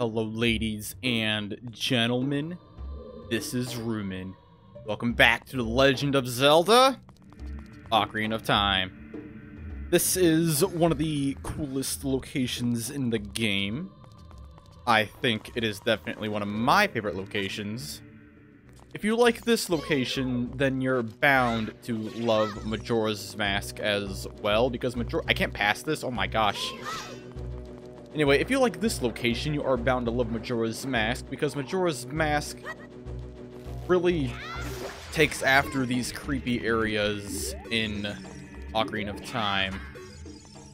Hello, ladies and gentlemen. This is Rumin. Welcome back to The Legend of Zelda Ocarina of Time. This is one of the coolest locations in the game. I think it is definitely one of my favorite locations. If you like this location, then you're bound to love Majora's Mask as well, because Majora- I can't pass this, oh my gosh. Anyway, if you like this location, you are bound to love Majora's Mask, because Majora's Mask really takes after these creepy areas in Ocarina of Time.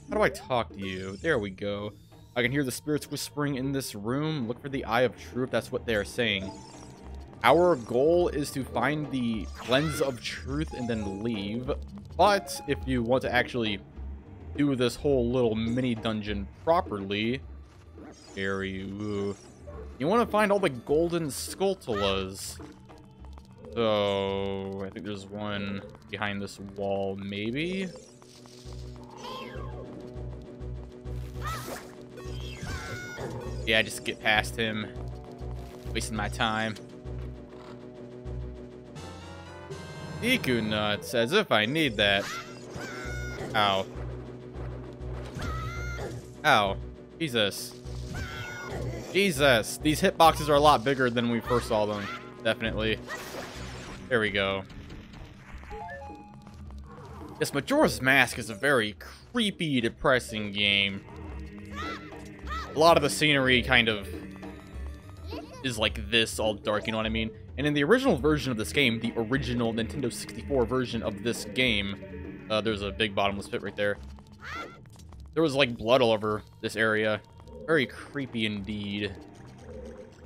How do I talk to you? There we go. I can hear the spirits whispering in this room. Look for the Eye of Truth. That's what they are saying. Our goal is to find the Lens of Truth and then leave. But if you want to actually do this whole little mini dungeon properly, scary, you want to find all the golden Skulltulas. So, I think there's one behind this wall, maybe? Yeah, just get past him. Wasting my time. Deku nuts, as if I need that. Ow. Ow. Jesus. Jesus. These hitboxes are a lot bigger than we first saw them. Definitely. There we go. This Majora's Mask is a very creepy, depressing game. A lot of the scenery kind of is like this, all dark, you know what I mean? And in the original version of this game, the original Nintendo 64 version of this game, uh, there's a big bottomless pit right there. There was like blood all over this area. Very creepy indeed.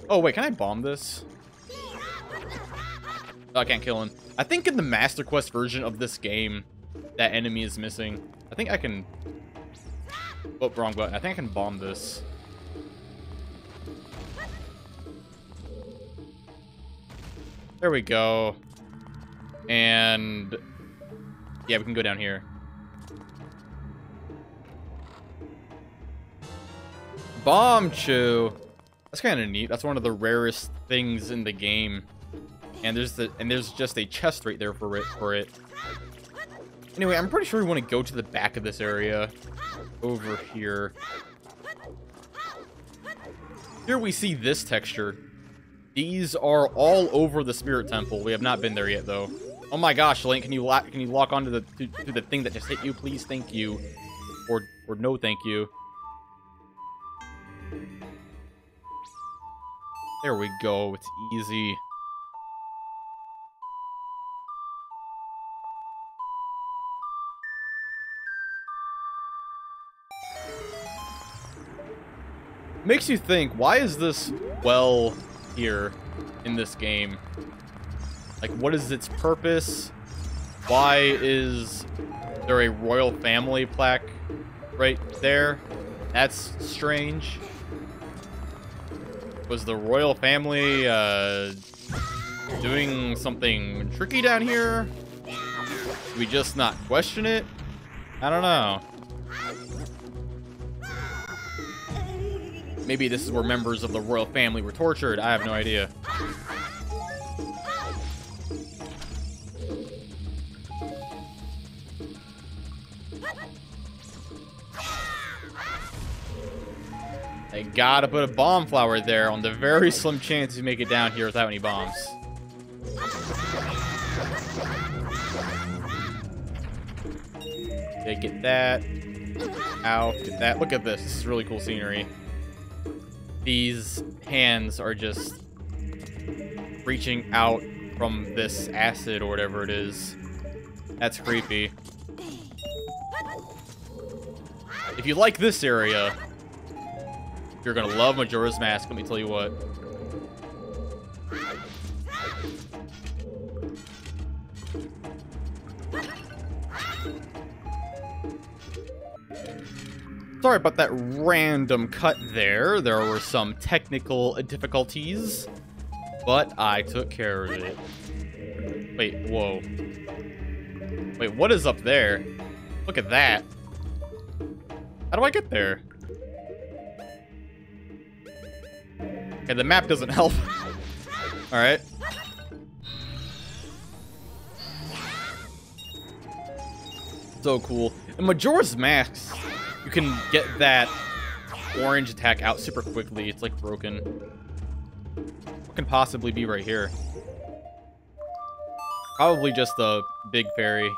Oh, wait, can I bomb this? Oh, I can't kill him. I think in the Master Quest version of this game, that enemy is missing. I think I can... Oh, wrong button. I think I can bomb this. There we go. And... Yeah, we can go down here. Bombchu! That's kind of neat. That's one of the rarest things in the game. And there's the and there's just a chest right there for it for it. Anyway, I'm pretty sure we want to go to the back of this area. Over here. Here we see this texture. These are all over the Spirit Temple. We have not been there yet, though. Oh my gosh, Link, can you lock can you lock onto the to, to the thing that just hit you, please? Thank you. Or or no thank you. There we go. It's easy. Makes you think, why is this well here in this game? Like, what is its purpose? Why is there a royal family plaque right there? That's strange. Was the royal family uh, doing something tricky down here? We just not question it? I don't know. Maybe this is where members of the royal family were tortured. I have no idea. Gotta put a bomb flower there on the very slim chance you make it down here without any bombs. Okay, get that. Ow, get that. Look at this. This is really cool scenery. These hands are just reaching out from this acid or whatever it is. That's creepy. If you like this area, you're gonna love Majora's Mask, let me tell you what. Sorry about that random cut there. There were some technical difficulties, but I took care of it. Wait, whoa. Wait, what is up there? Look at that. How do I get there? Okay, the map doesn't help. Alright. So cool. In Majora's Mask, you can get that orange attack out super quickly. It's like broken. What can possibly be right here? Probably just a big fairy.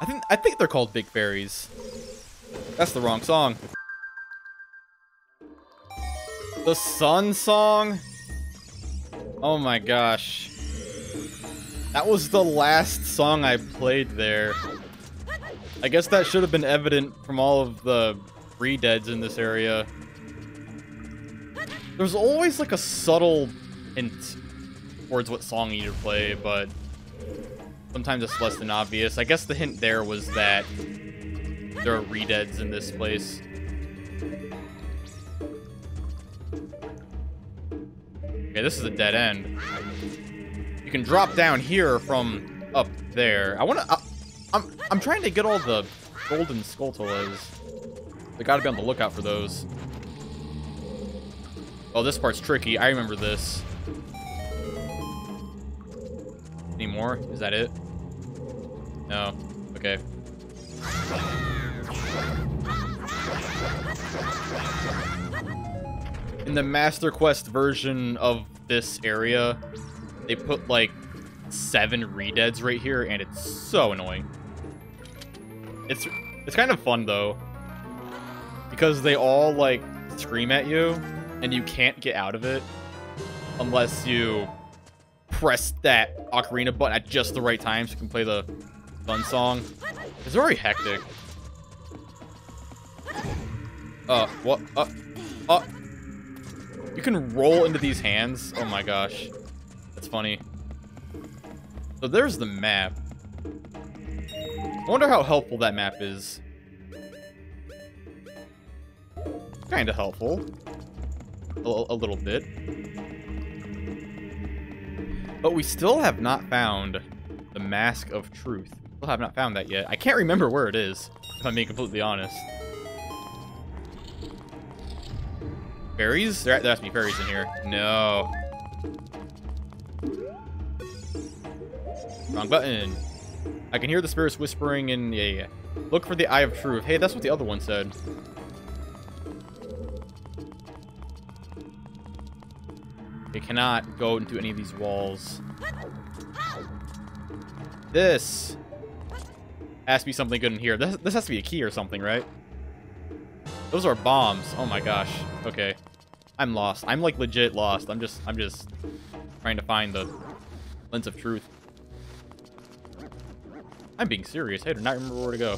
I think I think they're called big fairies. That's the wrong song. The Sun Song? Oh my gosh. That was the last song I played there. I guess that should have been evident from all of the re-deads in this area. There's always like a subtle hint towards what song you play, but sometimes it's less than obvious. I guess the hint there was that there are re-deads in this place. Okay, this is a dead end. You can drop down here from up there. I wanna... I, I'm, I'm trying to get all the golden Skulltulas. They gotta be on the lookout for those. Oh, this part's tricky. I remember this. Any more? Is that it? No. Okay. In the Master Quest version of this area, they put like seven re-deads right here, and it's so annoying. It's it's kind of fun though, because they all like scream at you, and you can't get out of it unless you press that ocarina button at just the right time so you can play the Sun Song. It's very hectic. Uh, what? Uh, uh. You can roll into these hands. Oh my gosh. That's funny. So there's the map. I wonder how helpful that map is. Kinda helpful. A, a little bit. But we still have not found the Mask of Truth. Still have not found that yet. I can't remember where it is, if I'm being completely honest. Fairies? There, there has to be fairies in here. No. Wrong button. I can hear the spirits whispering in... Yeah, yeah. Look for the Eye of Truth. Hey, that's what the other one said. It cannot go into any of these walls. This has to be something good in here. This, this has to be a key or something, right? Those are bombs. Oh my gosh. Okay. I'm lost. I'm like legit lost. I'm just I'm just trying to find the lens of truth. I'm being serious. I do not remember where to go.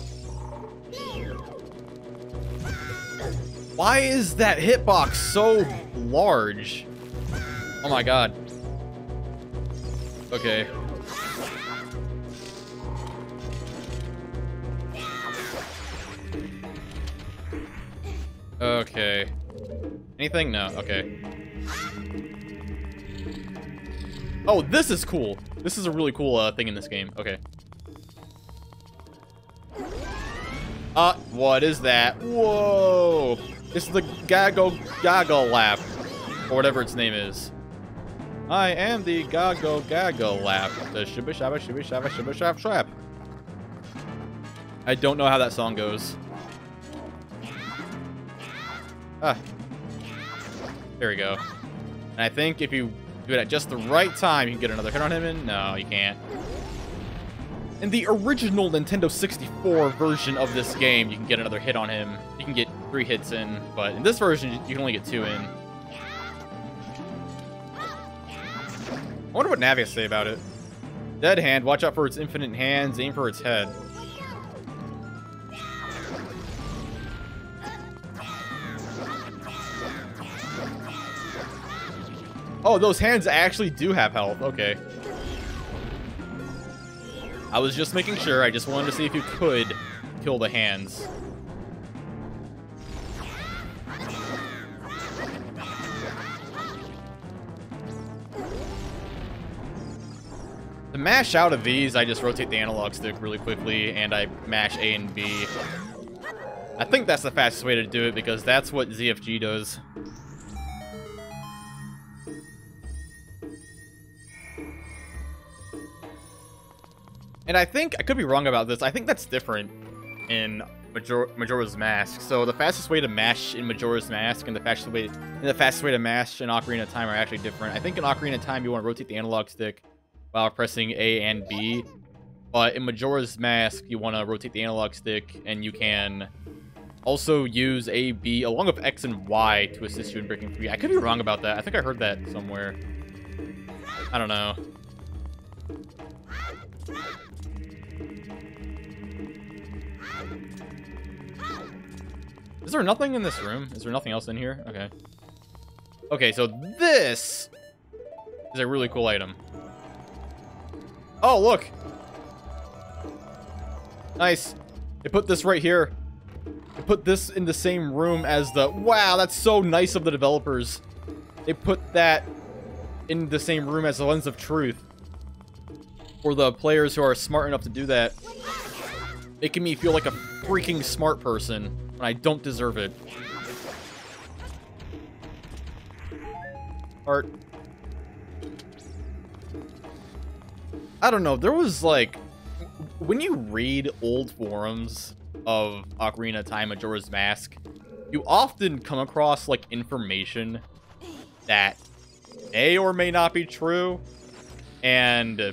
Why is that hitbox so large? Oh my god. Okay. Okay. Anything? No. Okay. Oh, this is cool. This is a really cool uh, thing in this game. Okay. Uh, what is that? Whoa! It's the Gago Gago Lap. Or whatever its name is. I am the Gago Gago Lap. The Shibba Shabba Shibba Shabba Shibba Trap. I don't know how that song goes. Ah. There we go. And I think if you do it at just the right time, you can get another hit on him and no, you can't. In the original Nintendo 64 version of this game, you can get another hit on him. You can get three hits in, but in this version, you can only get two in. I wonder what Navi has say about it. Dead hand, watch out for its infinite hands, aim for its head. Oh, those hands actually do have health. Okay. I was just making sure. I just wanted to see if you could kill the hands. To mash out of these, I just rotate the analog stick really quickly, and I mash A and B. I think that's the fastest way to do it, because that's what ZFG does. And I think, I could be wrong about this, I think that's different in Major Majora's Mask. So the fastest way to mash in Majora's Mask and the fastest way and the fastest way to mash in Ocarina of Time are actually different. I think in Ocarina of Time you want to rotate the analog stick while pressing A and B, but in Majora's Mask you want to rotate the analog stick and you can also use A, B along with X and Y to assist you in breaking free. I could be wrong about that. I think I heard that somewhere. I don't know. Is there nothing in this room? Is there nothing else in here? Okay. Okay, so this is a really cool item. Oh, look! Nice. They put this right here. They put this in the same room as the... Wow, that's so nice of the developers. They put that in the same room as the Lens of Truth. For the players who are smart enough to do that. Making me feel like a freaking smart person when I don't deserve it. Art. I don't know, there was like... When you read old forums of Ocarina Time Majora's Mask, you often come across like information that may or may not be true, and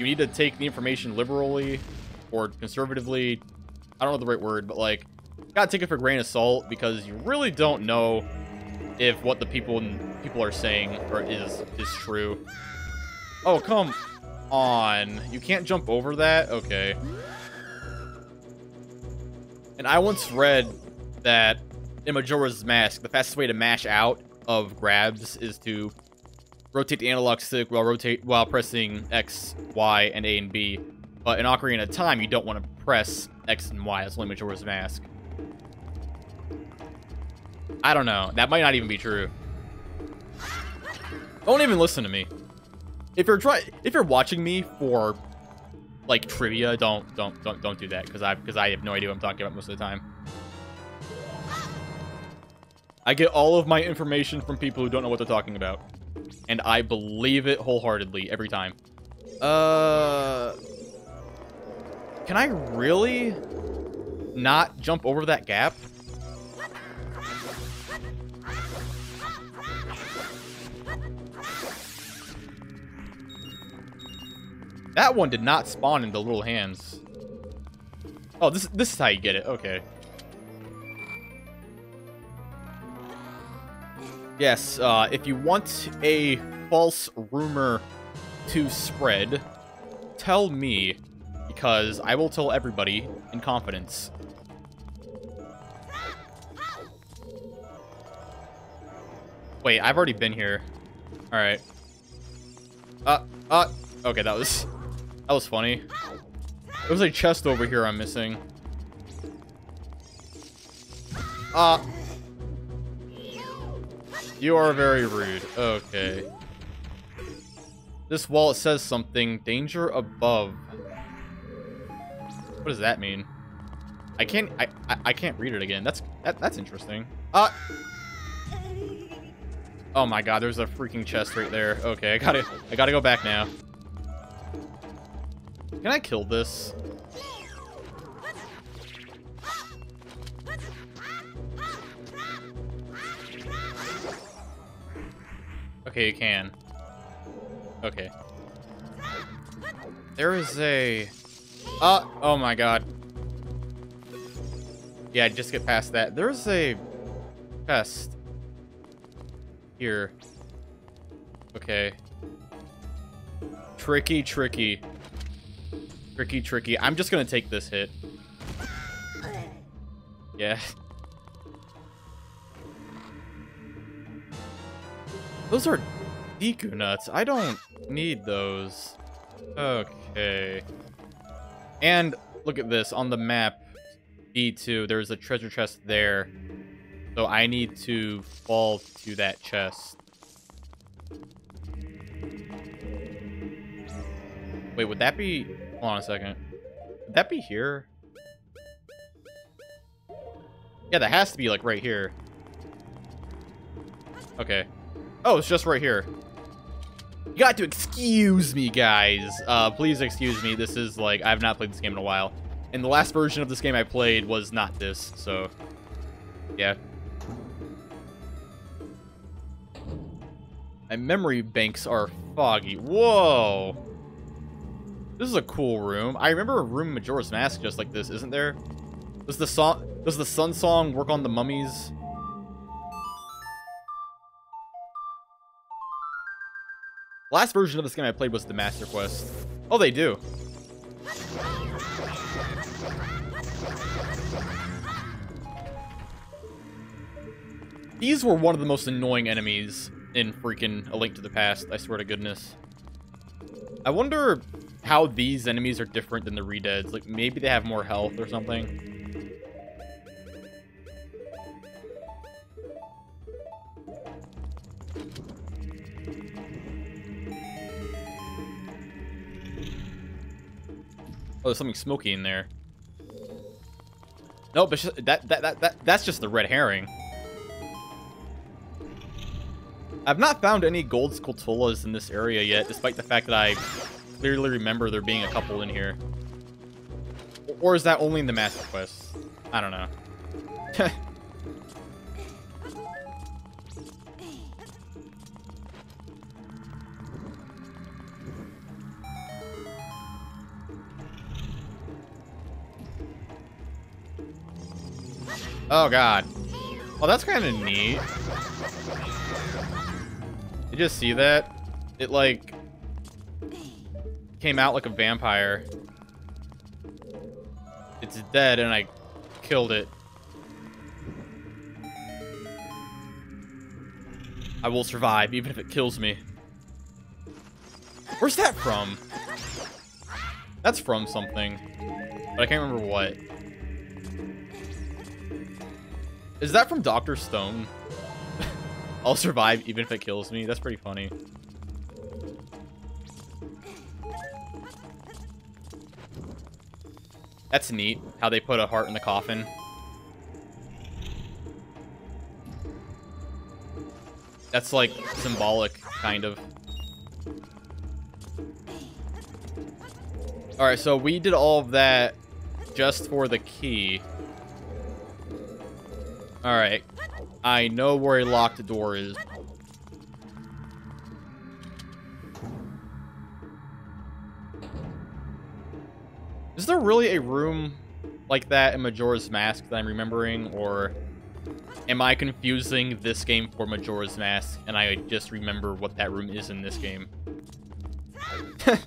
you need to take the information liberally or conservatively. I don't know the right word, but like, gotta take it for a grain of salt because you really don't know if what the people people are saying or is is true. Oh, come on. You can't jump over that? Okay. And I once read that in Majora's Mask, the fastest way to mash out of grabs is to rotate the analog stick while rotate while pressing X, Y, and A and B. But in Ocarina of Time, you don't want to press X and Y. That's only Majora's Mask. I don't know. That might not even be true. Don't even listen to me. If you're try if you're watching me for like trivia, don't don't don't don't do that because I because I have no idea what I'm talking about most of the time. I get all of my information from people who don't know what they're talking about. And I believe it wholeheartedly every time. Uh Can I really not jump over that gap? That one did not spawn in the little hands. Oh, this this is how you get it. Okay. Yes, uh, if you want a false rumor to spread, tell me, because I will tell everybody in confidence. Wait, I've already been here. Alright. Uh, uh, okay, that was... That was funny. There's a chest over here I'm missing. Uh. You are very rude. Okay. This wall, it says something. Danger above. What does that mean? I can't, I, I, I can't read it again. That's, that, that's interesting. Uh. Oh my god, there's a freaking chest right there. Okay, I gotta, I gotta go back now. Can I kill this? Okay, you can. Okay. There is a... Uh, oh my god. Yeah, just get past that. There's a chest here. Okay. Tricky, tricky. Tricky, tricky. I'm just gonna take this hit. Yeah. Those are Deku nuts. I don't need those. Okay. And look at this. On the map, B2, there's a treasure chest there. So I need to fall to that chest. Wait, would that be... Hold on a second. Would that be here? Yeah, that has to be, like, right here. Okay. Oh, it's just right here. You got to excuse me, guys. Uh, please excuse me. This is like, I have not played this game in a while. And the last version of this game I played was not this, so... Yeah. My memory banks are foggy. Whoa! This is a cool room. I remember a room Majora's Mask just like this, isn't there? Does the song does the Sun Song work on the mummies? Last version of this game I played was the Master Quest. Oh, they do. These were one of the most annoying enemies in freaking A Link to the Past, I swear to goodness. I wonder how these enemies are different than the Redeads. Like, maybe they have more health or something. Oh, there's something smoky in there. No, but that, that, that, that, that's just the red herring. I've not found any gold Skulltulas in this area yet, despite the fact that I clearly remember there being a couple in here. Or is that only in the Master Quest? I don't know. Oh, God. Well, that's kind of neat. You just see that? It, like, came out like a vampire. It's dead, and I killed it. I will survive, even if it kills me. Where's that from? That's from something. But I can't remember what. Is that from Dr. Stone? I'll survive even if it kills me. That's pretty funny. That's neat, how they put a heart in the coffin. That's, like, symbolic, kind of. Alright, so we did all of that just for the key. Alright. I know where a locked door is. Is there really a room like that in Majora's Mask that I'm remembering, or am I confusing this game for Majora's Mask, and I just remember what that room is in this game?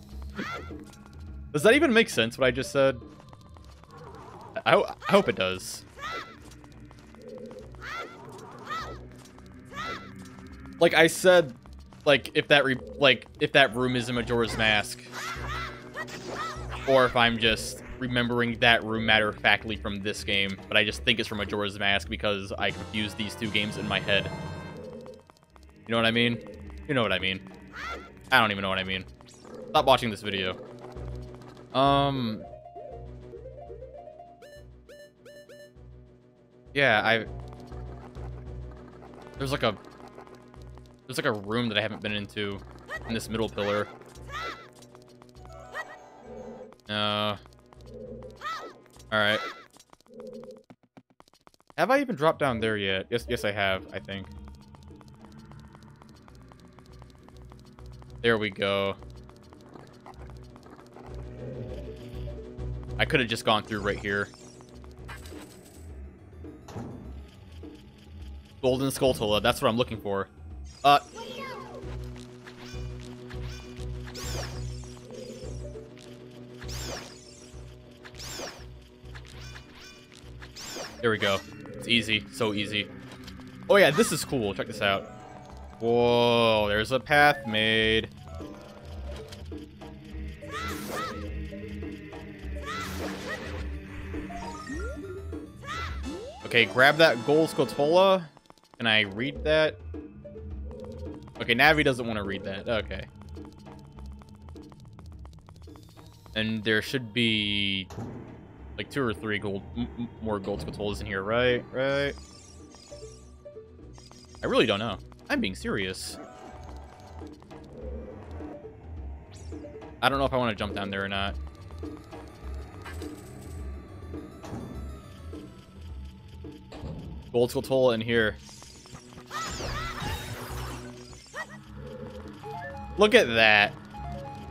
does that even make sense, what I just said? I, I hope it does. Like I said, like if that re like if that room is a Majora's Mask, or if I'm just remembering that room matter of factly from this game, but I just think it's from Majora's Mask because I confused these two games in my head. You know what I mean? You know what I mean. I don't even know what I mean. Stop watching this video. Um. Yeah, I. There's like a there's like a room that I haven't been into in this middle pillar. Uh. Alright. Have I even dropped down there yet? Yes, yes I have, I think. There we go. I could have just gone through right here. Golden Skulltula, that's what I'm looking for. Uh. There we go. It's easy. So easy. Oh yeah, this is cool. Check this out. Whoa, there's a path made. Okay, grab that gold Skulltula. Can I read that? Okay, Navi doesn't want to read that. Okay. And there should be like two or three gold, more gold Skulltulas in here, right? Right? I really don't know. I'm being serious. I don't know if I want to jump down there or not. Gold Skull in here. Look at that.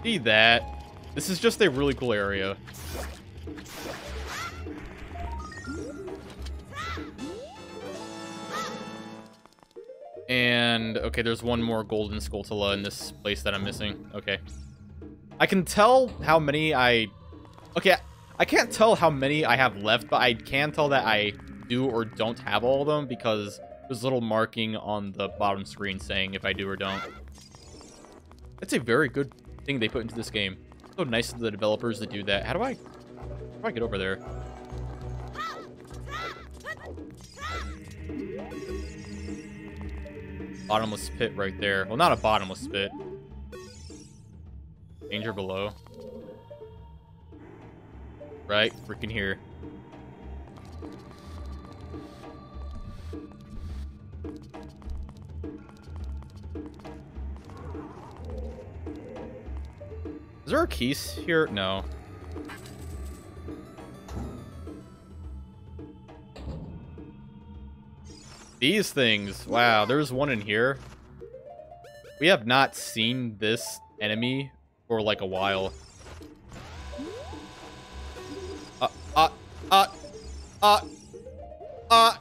See that. This is just a really cool area. And, okay, there's one more golden Skulltula in this place that I'm missing. Okay. I can tell how many I... Okay, I can't tell how many I have left, but I can tell that I do or don't have all of them because there's a little marking on the bottom screen saying if I do or don't. That's a very good thing they put into this game. So nice of the developers to do that. How do I... How do I get over there? Bottomless pit right there. Well, not a bottomless pit. Danger below. Right, freaking here. There a keys here? No. These things. Wow, there's one in here. We have not seen this enemy for like a while. Uh, uh, uh, uh, uh.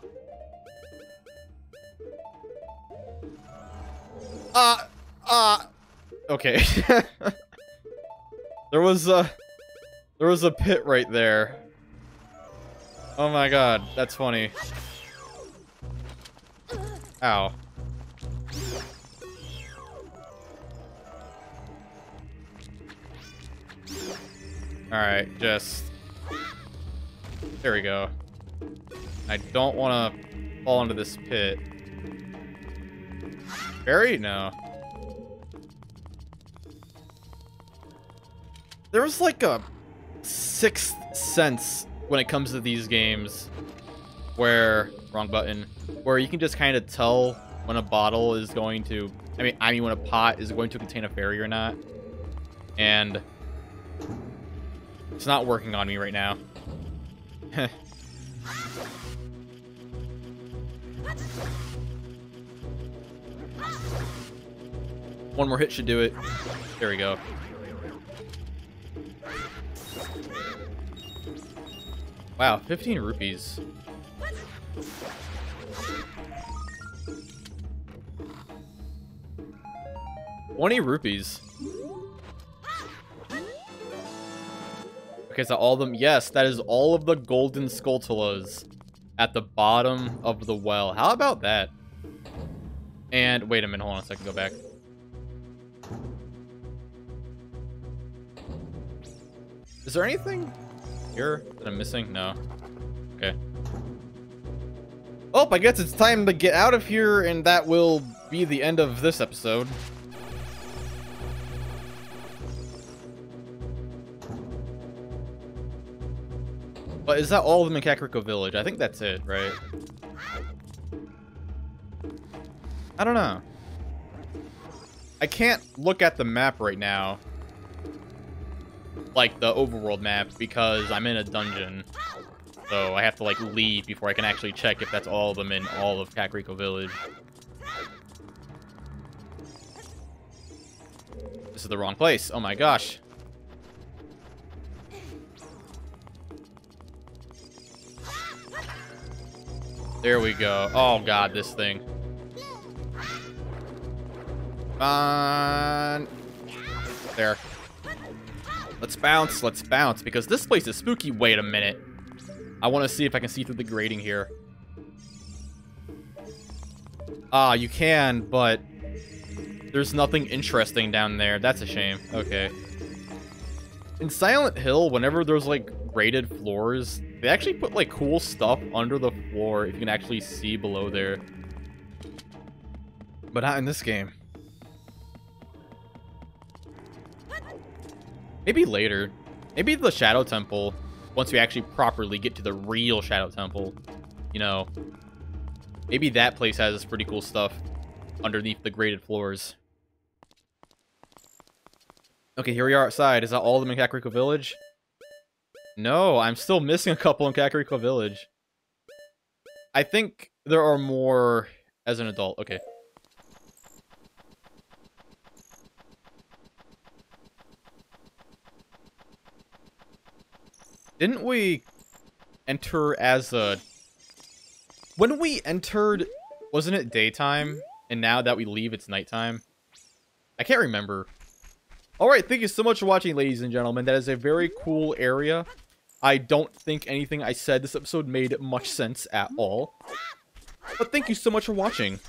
Uh, uh. Okay. there was a, there was a pit right there. Oh my god, that's funny. Ow. Alright, just... There we go. I don't want to fall into this pit. Barry? No. There was like a sixth sense when it comes to these games where wrong button where you can just kind of tell when a bottle is going to I mean I mean when a pot is going to contain a fairy or not. And it's not working on me right now. One more hit should do it. There we go wow 15 rupees 20 rupees. Okay, so all of them. Yes, that is all of the golden Skulltulas at the bottom of the well. How about that? And wait a minute, hold on a second, go back. Is there anything here that I'm missing? No. Okay. Oh, I guess it's time to get out of here, and that will be the end of this episode. But is that all of them in Kakariko Village? I think that's it, right? I don't know. I can't look at the map right now. Like, the overworld map, because I'm in a dungeon. So I have to, like, leave before I can actually check if that's all of them in all of Kakariko Village. This is the wrong place. Oh my gosh. There we go. Oh god, this thing. On. There. Let's bounce, let's bounce, because this place is spooky. Wait a minute. I want to see if I can see through the grating here. Ah, you can, but there's nothing interesting down there. That's a shame. Okay. In Silent Hill, whenever there's, like, graded floors, they actually put, like, cool stuff under the floor if you can actually see below there. But not in this game. Maybe later. Maybe the Shadow Temple, once we actually properly get to the real Shadow Temple, you know, maybe that place has pretty cool stuff underneath the graded floors. Okay, here we are outside. Is that all of them in Kakariko Village? No, I'm still missing a couple in Kakariko Village. I think there are more as an adult. Okay. Didn't we enter as a... When we entered, wasn't it daytime? And now that we leave, it's nighttime? I can't remember. Alright, thank you so much for watching, ladies and gentlemen. That is a very cool area. I don't think anything I said this episode made much sense at all. But thank you so much for watching.